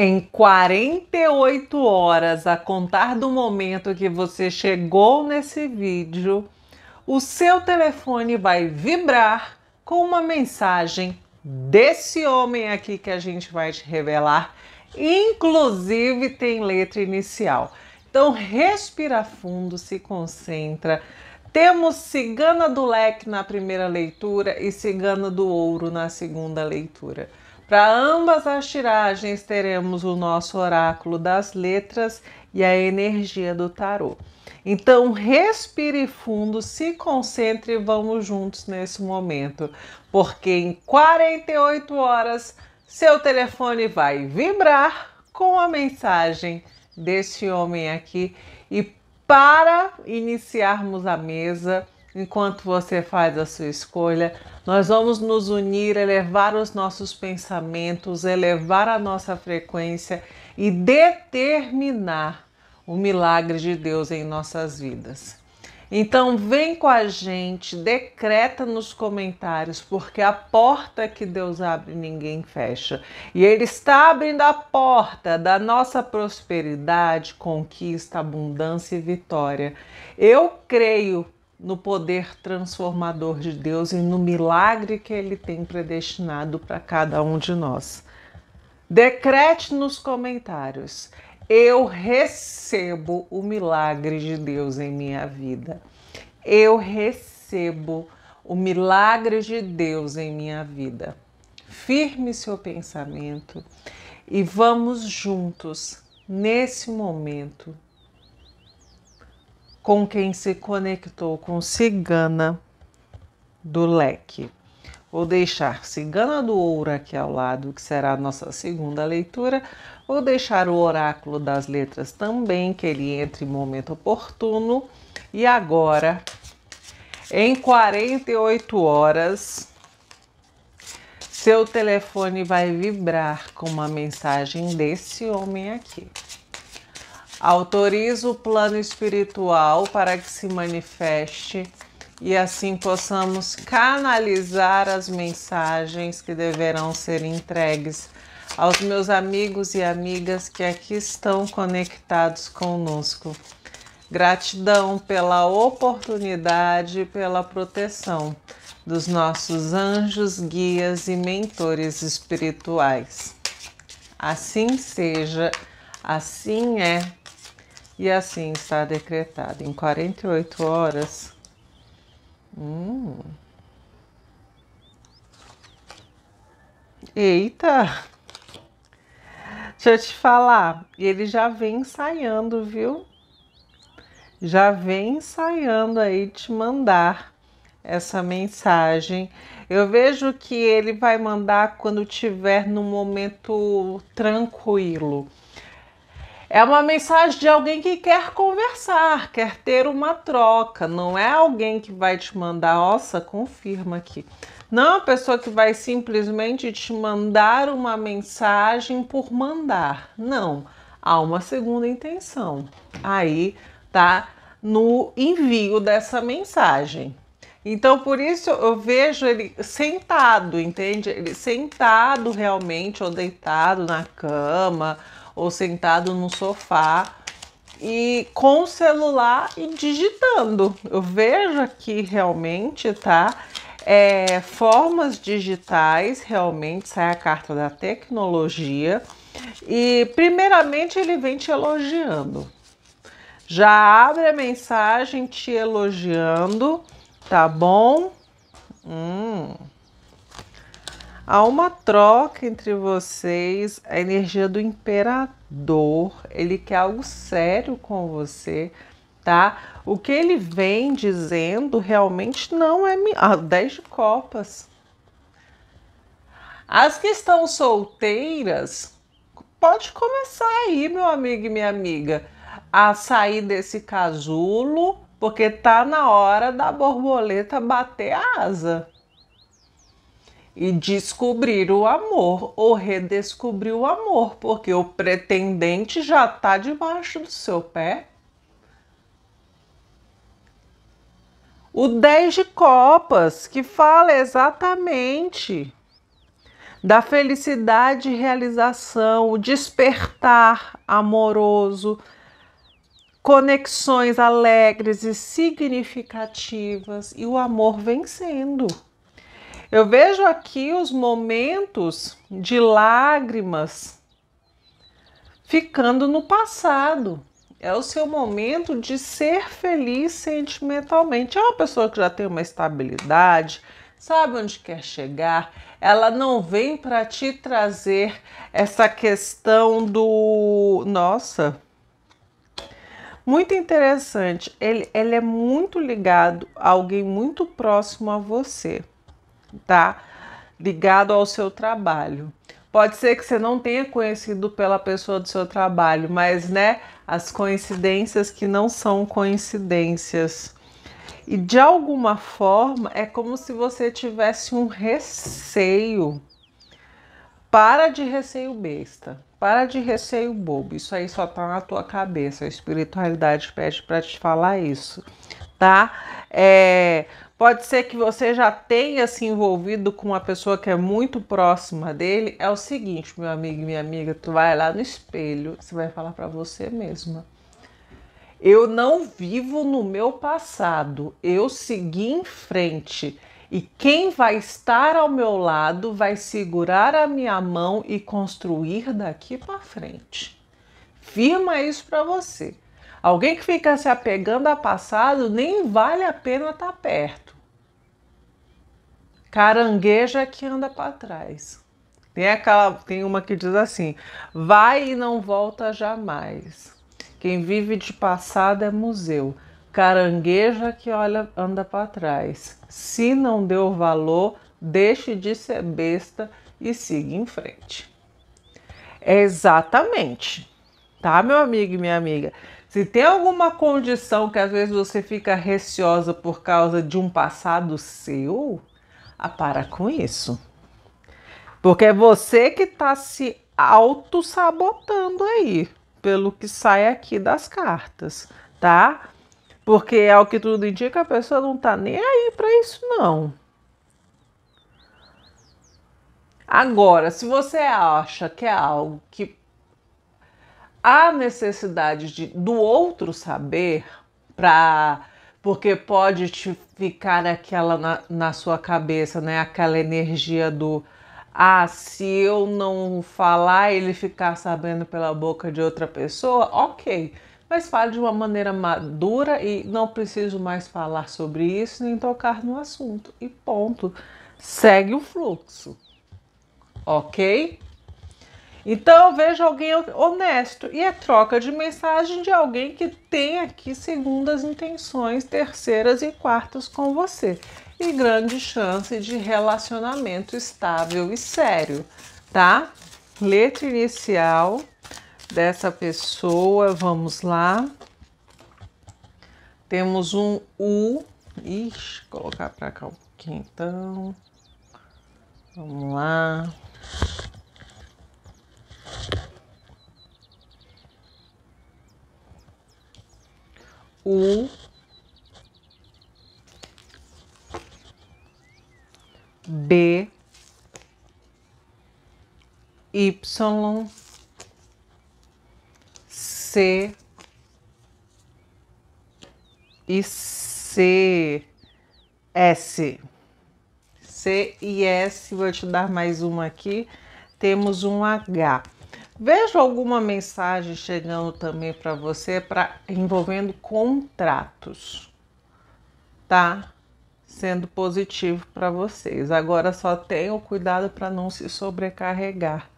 Em 48 horas, a contar do momento que você chegou nesse vídeo, o seu telefone vai vibrar com uma mensagem desse homem aqui que a gente vai te revelar. Inclusive tem letra inicial. Então respira fundo, se concentra. Temos Cigana do Leque na primeira leitura e Cigana do Ouro na segunda leitura. Para ambas as tiragens, teremos o nosso oráculo das letras e a energia do tarô. Então, respire fundo, se concentre e vamos juntos nesse momento, porque em 48 horas seu telefone vai vibrar com a mensagem desse homem aqui. E para iniciarmos a mesa, enquanto você faz a sua escolha, nós vamos nos unir, elevar os nossos pensamentos, elevar a nossa frequência e determinar o milagre de Deus em nossas vidas. Então vem com a gente, decreta nos comentários, porque a porta que Deus abre ninguém fecha. E Ele está abrindo a porta da nossa prosperidade, conquista, abundância e vitória. Eu creio no poder transformador de Deus e no milagre que Ele tem predestinado para cada um de nós. Decrete nos comentários: eu recebo o milagre de Deus em minha vida. Eu recebo o milagre de Deus em minha vida. Firme seu pensamento e vamos juntos nesse momento com quem se conectou com Cigana do Leque. Vou deixar Cigana do Ouro aqui ao lado, que será a nossa segunda leitura. Vou deixar o Oráculo das Letras também, que ele entre em momento oportuno. E agora, em 48 horas, seu telefone vai vibrar com uma mensagem desse homem aqui. Autoriza o plano espiritual para que se manifeste e assim possamos canalizar as mensagens que deverão ser entregues aos meus amigos e amigas que aqui estão conectados conosco. Gratidão pela oportunidade e pela proteção dos nossos anjos, guias e mentores espirituais. Assim seja, assim é e assim está decretado. Em 48 horas. Hum. Eita! Deixa eu te falar. Ele já vem ensaiando, viu? Já vem ensaiando aí te mandar essa mensagem. Eu vejo que ele vai mandar quando tiver no momento tranquilo é uma mensagem de alguém que quer conversar, quer ter uma troca. Não é alguém que vai te mandar, nossa, confirma aqui. Não é uma pessoa que vai simplesmente te mandar uma mensagem por mandar. Não. Há uma segunda intenção. Aí tá no envio dessa mensagem. Então, por isso eu vejo ele sentado, entende? Ele sentado realmente ou deitado na cama ou sentado no sofá e com o celular e digitando. Eu vejo aqui realmente, tá? É, formas digitais, realmente sai a carta da tecnologia. E primeiramente ele vem te elogiando. Já abre a mensagem te elogiando, tá bom? Hum. Há uma troca entre vocês, a energia do imperador, ele quer algo sério com você, tá? O que ele vem dizendo realmente não é ah, 10 de copas. As que estão solteiras, pode começar aí, meu amigo e minha amiga, a sair desse casulo, porque tá na hora da borboleta bater a asa e descobrir o amor ou redescobrir o amor, porque o pretendente já está debaixo do seu pé. O 10 de copas, que fala exatamente da felicidade e realização, o despertar amoroso, conexões alegres e significativas e o amor vencendo. Eu vejo aqui os momentos de lágrimas ficando no passado. É o seu momento de ser feliz sentimentalmente. É uma pessoa que já tem uma estabilidade, sabe onde quer chegar, ela não vem para te trazer essa questão do. Nossa! Muito interessante. Ele, ele é muito ligado a alguém muito próximo a você, tá? Ligado ao seu trabalho. Pode ser que você não tenha conhecido pela pessoa do seu trabalho, mas né, as coincidências que não são coincidências e de alguma forma é como se você tivesse um receio. Para de receio besta. Para de receio bobo. Isso aí só tá na tua cabeça. A espiritualidade pede para te falar isso, tá? É, pode ser que você já tenha se envolvido com uma pessoa que é muito próxima dele. É o seguinte, meu amigo e minha amiga, tu vai lá no espelho, você vai falar para você mesma eu não vivo no meu passado, eu segui em frente. E quem vai estar ao meu lado vai segurar a minha mão e construir daqui para frente. Firma isso para você. Alguém que fica se apegando a passado nem vale a pena estar tá perto. Carangueja que anda para trás. Tem aquela, tem uma que diz assim: vai e não volta jamais. Quem vive de passado é museu. Carangueja que olha anda para trás. Se não deu valor, deixe de ser besta e siga em frente. É exatamente, tá, meu amigo e minha amiga? Se tem alguma condição que às vezes você fica receosa por causa de um passado seu, ah, para com isso. Porque é você que está se auto-sabotando aí pelo que sai aqui das cartas, tá? Porque é o que tudo indica, a pessoa não tá nem aí para isso não. Agora, se você acha que é algo que há necessidade de, do outro saber para porque pode te ficar aquela na, na sua cabeça, né? Aquela energia do ah, se eu não falar, ele ficar sabendo pela boca de outra pessoa, ok. Mas fale de uma maneira madura e não preciso mais falar sobre isso nem tocar no assunto. E ponto. Segue o fluxo. Ok? Então eu vejo alguém honesto e é troca de mensagem de alguém que tem aqui segundas intenções, terceiras e quartas com você e grande chance de relacionamento estável e sério, tá? Letra inicial dessa pessoa, vamos lá. Temos um U. Ixi, colocar para cá um pouquinho então. Vamos lá. U B Y C e C S C e S, vou te dar mais uma aqui. Temos um H. Vejo alguma mensagem chegando também para você para envolvendo contratos, tá? sendo positivo para vocês. Agora só tenham cuidado para não se sobrecarregar,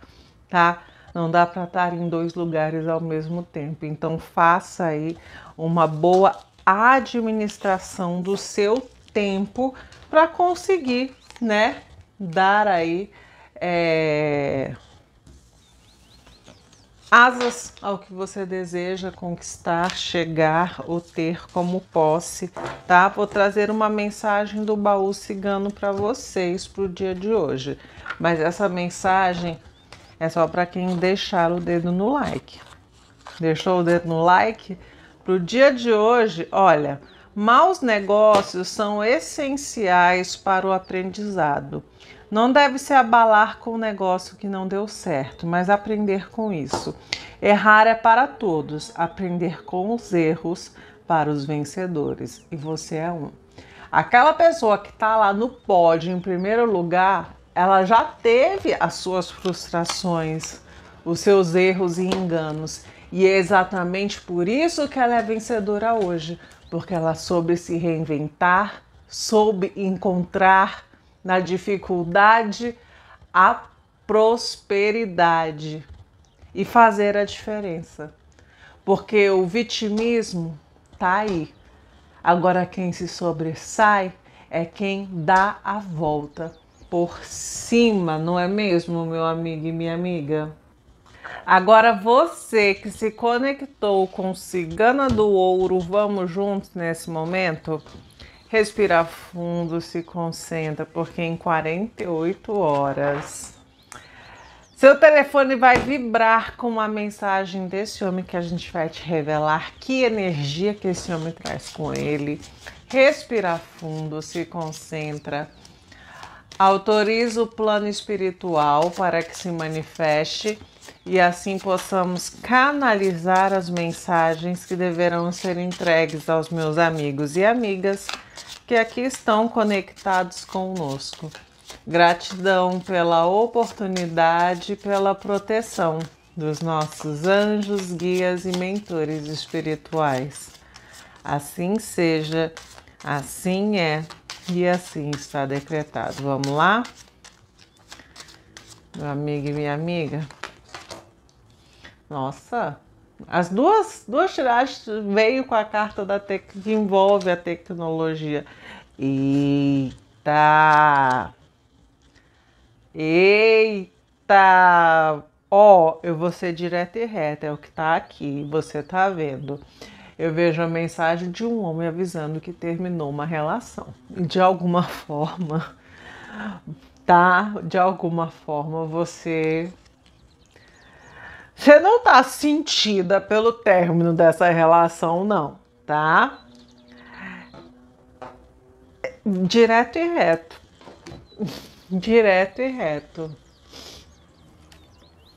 tá? Não dá para estar em dois lugares ao mesmo tempo. Então faça aí uma boa administração do seu tempo para conseguir, né, dar aí é, asas ao que você deseja conquistar, chegar ou ter como posse, tá? Vou trazer uma mensagem do baú cigano para vocês para o dia de hoje, mas essa mensagem é só para quem deixar o dedo no like. Deixou o dedo no like? Para o dia de hoje, olha, Maus negócios são essenciais para o aprendizado. Não deve se abalar com o negócio que não deu certo, mas aprender com isso. Errar é para todos, aprender com os erros para os vencedores. E você é um. Aquela pessoa que está lá no pódio em primeiro lugar, ela já teve as suas frustrações, os seus erros e enganos. E é exatamente por isso que ela é vencedora hoje, porque ela soube se reinventar, soube encontrar na dificuldade a prosperidade e fazer a diferença. Porque o vitimismo tá aí. Agora quem se sobressai é quem dá a volta por cima, não é mesmo, meu amigo e minha amiga? Agora você que se conectou com Cigana do Ouro, vamos juntos nesse momento? Respira fundo, se concentra, porque em 48 horas seu telefone vai vibrar com uma mensagem desse homem que a gente vai te revelar que energia que esse homem traz com ele. Respira fundo, se concentra. Autoriza o plano espiritual para que se manifeste e assim possamos canalizar as mensagens que deverão ser entregues aos meus amigos e amigas que aqui estão conectados conosco. Gratidão pela oportunidade, pela proteção dos nossos anjos, guias e mentores espirituais. Assim seja, assim é e assim está decretado. Vamos lá? Meu amigo e minha amiga. Nossa, as duas, duas tiragens veio com a carta da tec que envolve a tecnologia. Eita! Eita! Ó, oh, eu vou ser direta e reta, é o que tá aqui, você tá vendo. Eu vejo a mensagem de um homem avisando que terminou uma relação. De alguma forma, tá? De alguma forma você você não tá sentida pelo término dessa relação, não, tá? Direto e reto. Direto e reto.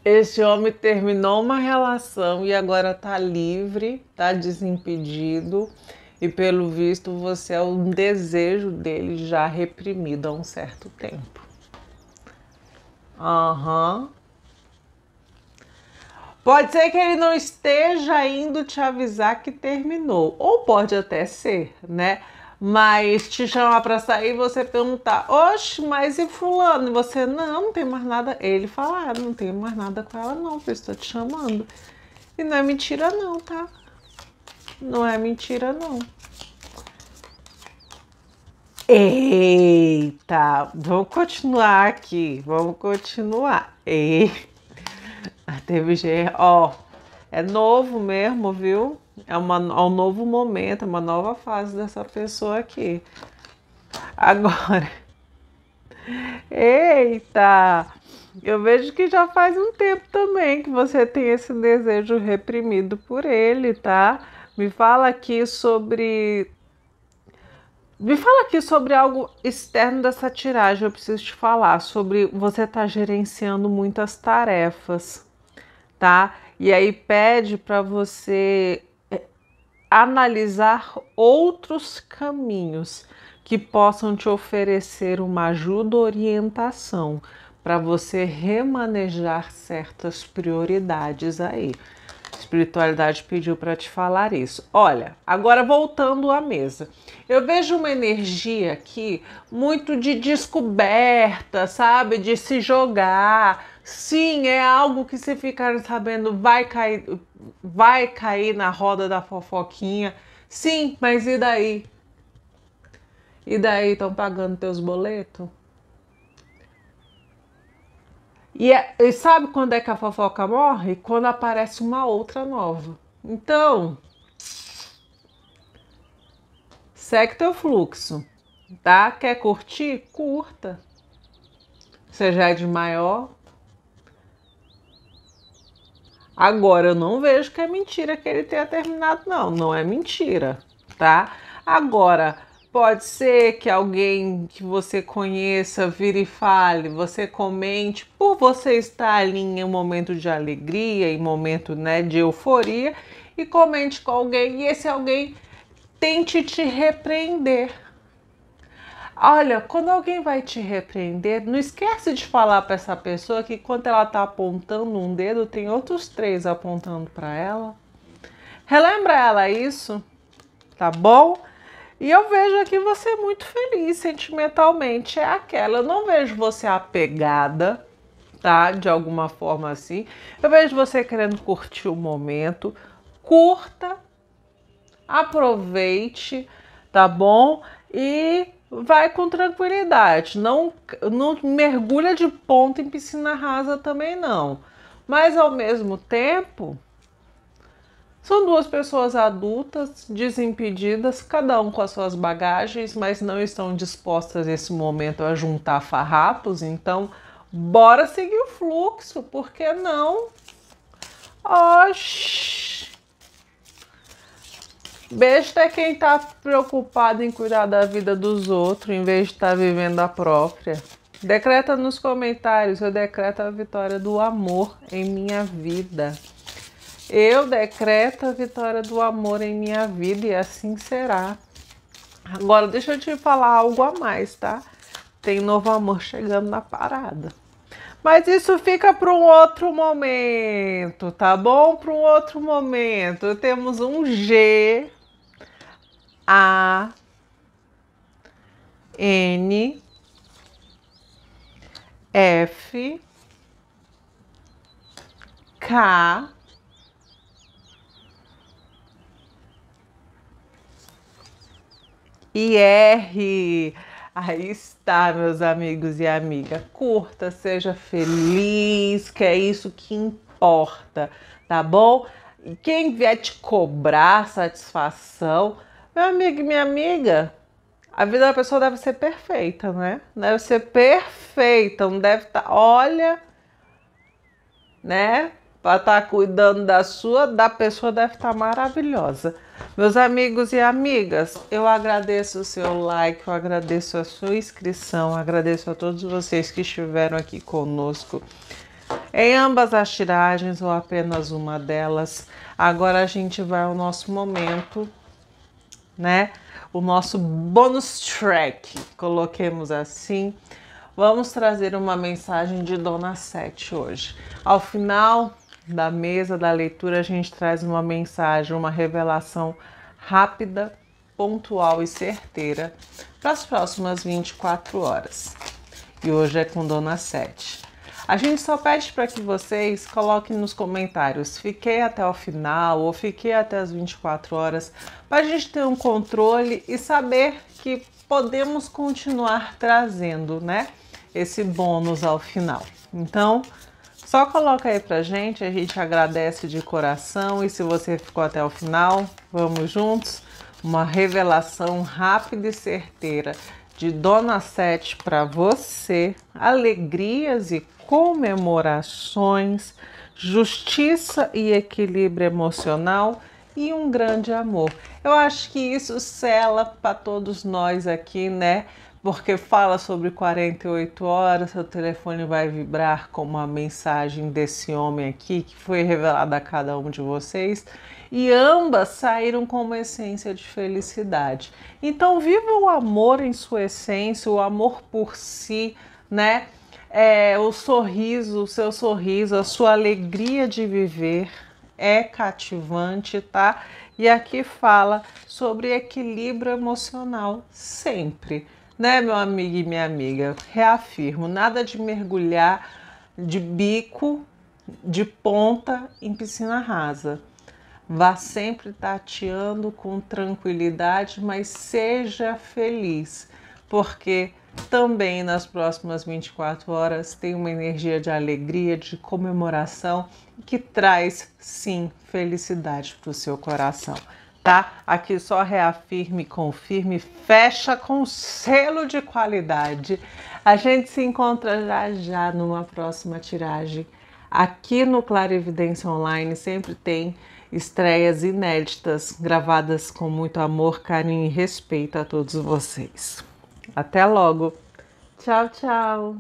Esse homem terminou uma relação e agora tá livre, tá desimpedido. E pelo visto você é um desejo dele já reprimido há um certo tempo. Aham. Uhum. Pode ser que ele não esteja indo te avisar que terminou, ou pode até ser, né? Mas te chamar para sair e você perguntar: Oxe, mas e Fulano? E você, não, não tem mais nada. Ele falar: ah, Não tenho mais nada com ela, não, eu estou te chamando. E não é mentira, não, tá? Não é mentira, não. Eita, vamos continuar aqui, vamos continuar. Eita. Teve gente, ó, é novo mesmo, viu? É, uma, é um novo momento, é uma nova fase dessa pessoa aqui. Agora, eita, eu vejo que já faz um tempo também que você tem esse desejo reprimido por ele, tá? Me fala aqui sobre. Me fala aqui sobre algo externo dessa tiragem. Eu preciso te falar sobre você tá gerenciando muitas tarefas tá? E aí pede para você é, analisar outros caminhos que possam te oferecer uma ajuda orientação para você remanejar certas prioridades aí. A espiritualidade pediu para te falar isso. Olha, agora voltando à mesa. Eu vejo uma energia aqui muito de descoberta, sabe? De se jogar, Sim, é algo que se ficar sabendo vai cair, vai cair na roda da fofoquinha. Sim, mas e daí? E daí estão pagando teus boletos? E, é, e sabe quando é que a fofoca morre? Quando aparece uma outra nova. Então, segue teu fluxo, tá? Quer curtir? Curta. Você já é de maior, Agora, eu não vejo que é mentira que ele tenha terminado, não. Não é mentira, tá? Agora, pode ser que alguém que você conheça vire e fale, você comente, por você estar ali em um momento de alegria, em momento né, de euforia, e comente com alguém, e esse alguém tente te repreender. Olha, quando alguém vai te repreender, não esquece de falar para essa pessoa que quando ela está apontando um dedo, tem outros três apontando para ela. Relembra ela isso, tá bom? E eu vejo aqui você muito feliz sentimentalmente. É aquela, eu não vejo você apegada, tá? De alguma forma assim. Eu vejo você querendo curtir o momento. Curta, aproveite, tá bom? E vai com tranquilidade. Não, não mergulha de ponta em piscina rasa também não. Mas ao mesmo tempo, são duas pessoas adultas, desimpedidas, cada um com as suas bagagens, mas não estão dispostas nesse momento a juntar farrapos. Então, bora seguir o fluxo, por que não? Oxi! Besta é quem está preocupado em cuidar da vida dos outros em vez de estar tá vivendo a própria. Decreta nos comentários, eu decreto a vitória do amor em minha vida. Eu decreto a vitória do amor em minha vida e assim será. Agora deixa eu te falar algo a mais, tá? Tem novo amor chegando na parada. Mas isso fica para um outro momento, tá bom? Para um outro momento. Temos um G A N F K e R. Aí está, meus amigos e amigas. Curta, seja feliz, que é isso que importa, tá bom? Quem vier te cobrar satisfação, meu amigo e minha amiga, a vida da pessoa deve ser perfeita, né? Deve ser perfeita, não deve estar. Tá, olha, né? Para estar tá cuidando da sua, da pessoa deve estar tá maravilhosa. Meus amigos e amigas, eu agradeço o seu like, eu agradeço a sua inscrição, agradeço a todos vocês que estiveram aqui conosco em ambas as tiragens ou apenas uma delas. Agora a gente vai ao nosso momento, né? O nosso bonus track, coloquemos assim. Vamos trazer uma mensagem de Dona Sete hoje. Ao final da mesa da leitura, a gente traz uma mensagem, uma revelação rápida, pontual e certeira para as próximas 24 horas. E hoje é com Dona Sete. A gente só pede para que vocês coloquem nos comentários, fiquei até o final ou fiquei até as 24 horas, para a gente ter um controle e saber que podemos continuar trazendo, né, esse bônus ao final. Então, só coloca aí pra gente, a gente agradece de coração e se você ficou até o final, vamos juntos. Uma revelação rápida e certeira de Dona Sete para você, alegrias e comemorações, justiça e equilíbrio emocional e um grande amor. Eu acho que isso sela para todos nós aqui, né? porque fala sobre 48 horas, seu telefone vai vibrar com uma mensagem desse homem aqui que foi revelada a cada um de vocês e ambas saíram com uma essência de felicidade. Então, viva o amor em sua essência, o amor por si, né? É, o sorriso, o seu sorriso, a sua alegria de viver é cativante, tá? E aqui fala sobre equilíbrio emocional sempre né, meu amigo e minha amiga? Reafirmo, nada de mergulhar de bico, de ponta em piscina rasa. Vá sempre tateando com tranquilidade, mas seja feliz, porque também nas próximas 24 horas tem uma energia de alegria, de comemoração que traz sim felicidade para o seu coração tá? Aqui só reafirme, confirme, fecha com selo de qualidade. A gente se encontra já já numa próxima tiragem. Aqui no Claro Evidência Online sempre tem estreias inéditas, gravadas com muito amor, carinho e respeito a todos vocês. Até logo! Tchau, tchau!